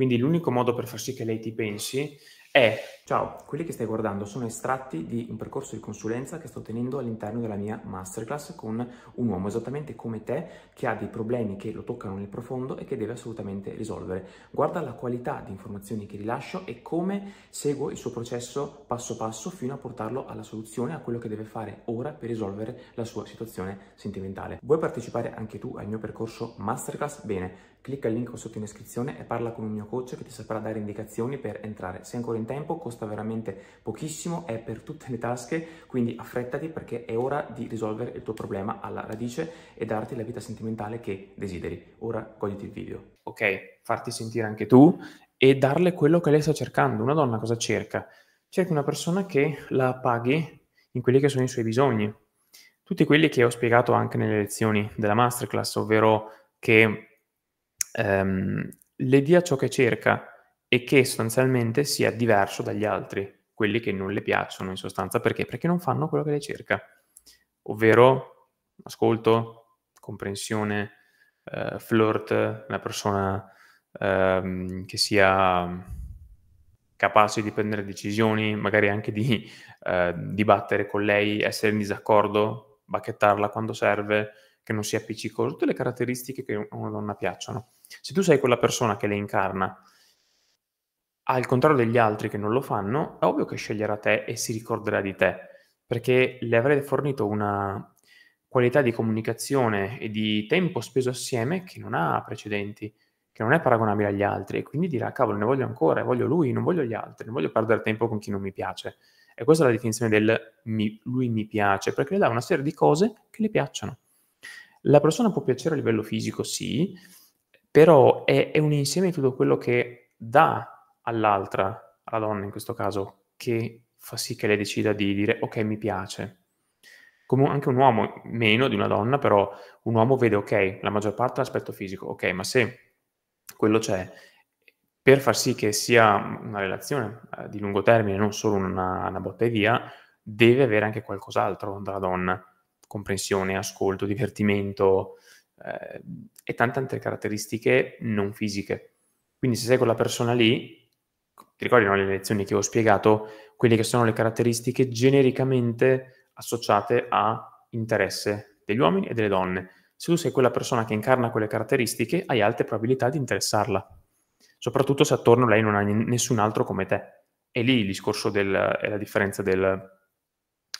Quindi l'unico modo per far sì che lei ti pensi è... Ciao, quelli che stai guardando sono estratti di un percorso di consulenza che sto tenendo all'interno della mia masterclass con un uomo esattamente come te che ha dei problemi che lo toccano nel profondo e che deve assolutamente risolvere. Guarda la qualità di informazioni che rilascio e come seguo il suo processo passo passo fino a portarlo alla soluzione, a quello che deve fare ora per risolvere la sua situazione sentimentale. Vuoi partecipare anche tu al mio percorso masterclass? Bene, clicca il link sotto in descrizione e parla con un mio coach che ti saprà dare indicazioni per entrare. Se ancora in tempo, costa veramente pochissimo, è per tutte le tasche, quindi affrettati perché è ora di risolvere il tuo problema alla radice e darti la vita sentimentale che desideri. Ora goditi il video. Ok, farti sentire anche tu e darle quello che lei sta cercando. Una donna cosa cerca? Cerca una persona che la paghi in quelli che sono i suoi bisogni. Tutti quelli che ho spiegato anche nelle lezioni della masterclass, ovvero che ehm, le dia ciò che cerca e che sostanzialmente sia diverso dagli altri, quelli che non le piacciono in sostanza. Perché? Perché non fanno quello che lei cerca, ovvero ascolto, comprensione, eh, flirt, una persona ehm, che sia capace di prendere decisioni, magari anche di eh, dibattere con lei, essere in disaccordo, bacchettarla quando serve, che non sia appiccicoso, tutte le caratteristiche che una donna piacciono. Se tu sei quella persona che le incarna, al contrario degli altri che non lo fanno, è ovvio che sceglierà te e si ricorderà di te, perché le avrei fornito una qualità di comunicazione e di tempo speso assieme che non ha precedenti, che non è paragonabile agli altri, e quindi dirà, cavolo, ne voglio ancora, voglio lui, non voglio gli altri, non voglio perdere tempo con chi non mi piace. E questa è la definizione del mi, lui mi piace, perché le dà una serie di cose che le piacciono. La persona può piacere a livello fisico, sì, però è, è un insieme di tutto quello che dà all'altra, alla donna in questo caso, che fa sì che lei decida di dire ok, mi piace. Come anche un uomo, meno di una donna, però un uomo vede ok, la maggior parte l'aspetto fisico, ok, ma se quello c'è, per far sì che sia una relazione eh, di lungo termine, non solo una, una botta e via, deve avere anche qualcos'altro dalla donna comprensione, ascolto, divertimento eh, e tante altre caratteristiche non fisiche. Quindi se sei quella persona lì, ti ricordi no, le lezioni che ho spiegato, quelle che sono le caratteristiche genericamente associate a interesse degli uomini e delle donne. Se tu sei quella persona che incarna quelle caratteristiche, hai alte probabilità di interessarla, soprattutto se attorno lei non ha nessun altro come te. E lì il discorso del, è la differenza del,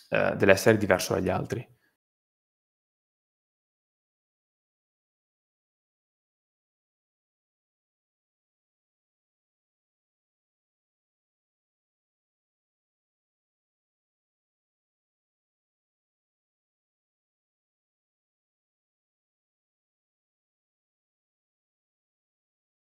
eh, dell'essere diverso dagli altri.